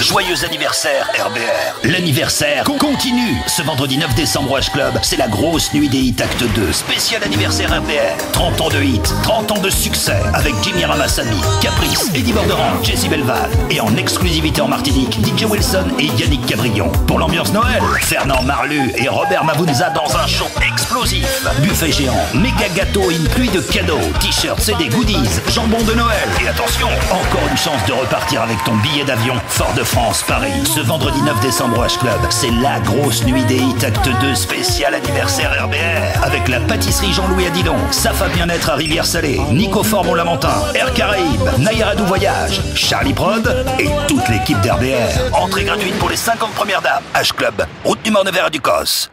Joyeux anniversaire RBR. L'anniversaire continue. Ce vendredi 9 décembre au H-Club, c'est la grosse nuit des hits acte 2. Spécial anniversaire RBR. 30 ans de hits, 30 ans de succès. Avec Jimmy Ramassami, Caprice, Eddie Borderan, Jesse Belval. Et en exclusivité en Martinique, DJ Wilson et Yannick Cabrillon. Pour l'ambiance Noël, Fernand Marlu et Robert Mabunza dans un show explosif. Buffet géant, méga gâteau une pluie de cadeaux. T-shirts, CD, goodies, jambon de Noël. Et attention, encore une chance de repartir avec ton billet d'avion Fort-de-France, Paris. Ce vendredi 9 décembre au H-Club, c'est la grosse nuit des hits acte 2 spécial anniversaire RBR. Avec la pâtisserie Jean-Louis Adilon, Safa Bien-être à Rivière-Salée, Nico Formon Lamentin, Air Caraïbes, Nayaradou Voyage, Charlie Prod et toute l'équipe d'RBR. Entrée gratuite pour les 50 premières dames. H-Club, route du Mort-Nevers à Ducos.